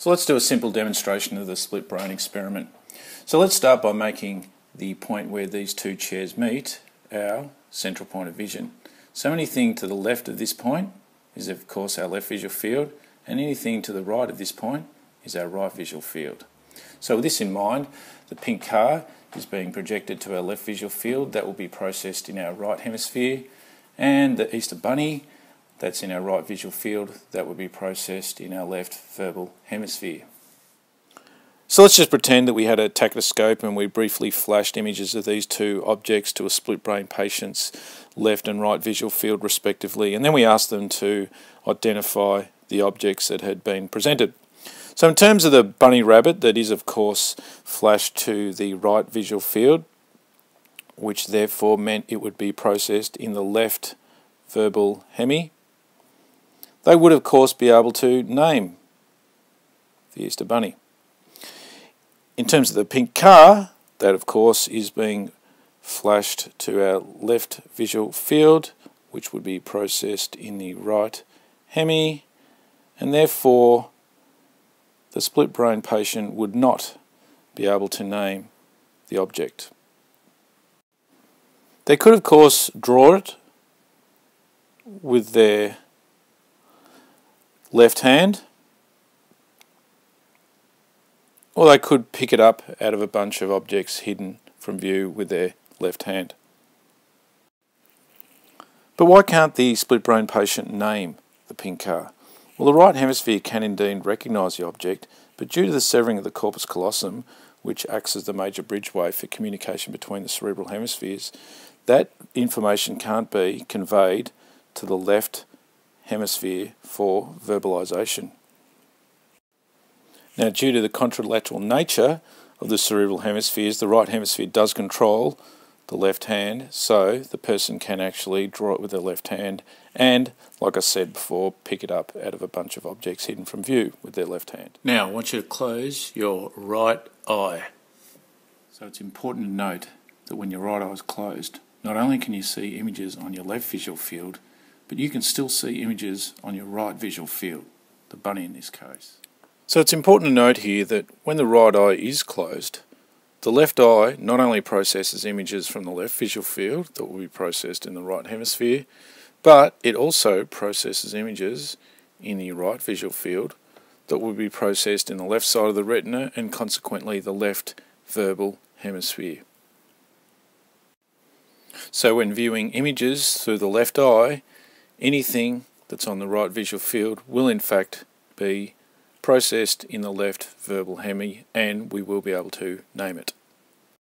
So let's do a simple demonstration of the split brain experiment. So let's start by making the point where these two chairs meet our central point of vision. So anything to the left of this point is of course our left visual field and anything to the right of this point is our right visual field. So with this in mind, the pink car is being projected to our left visual field. That will be processed in our right hemisphere. And the Easter Bunny, that's in our right visual field, that would be processed in our left verbal hemisphere. So let's just pretend that we had a tachistoscope and we briefly flashed images of these two objects to a split brain patient's left and right visual field respectively and then we asked them to identify the objects that had been presented. So in terms of the bunny rabbit, that is of course flashed to the right visual field, which therefore meant it would be processed in the left verbal hemi. They would of course be able to name the Easter Bunny. In terms of the pink car, that of course is being flashed to our left visual field, which would be processed in the right hemi, and therefore the split brain patient would not be able to name the object. They could, of course, draw it with their left hand, or they could pick it up out of a bunch of objects hidden from view with their left hand. But why can't the split brain patient name the pink car? Well, the right hemisphere can indeed recognise the object, but due to the severing of the corpus callosum, which acts as the major bridgeway for communication between the cerebral hemispheres, that information can't be conveyed to the left hemisphere for verbalization. Now, due to the contralateral nature of the cerebral hemispheres, the right hemisphere does control the left hand, so the person can actually draw it with their left hand and, like I said before, pick it up out of a bunch of objects hidden from view with their left hand. Now, I want you to close your right eye. So it's important to note that when your right eye is closed, not only can you see images on your left visual field, but you can still see images on your right visual field, the bunny in this case. So it's important to note here that when the right eye is closed, the left eye not only processes images from the left visual field that will be processed in the right hemisphere, but it also processes images in the right visual field that will be processed in the left side of the retina and consequently the left verbal hemisphere. So when viewing images through the left eye, anything that's on the right visual field will in fact be processed in the left verbal hemi and we will be able to name it.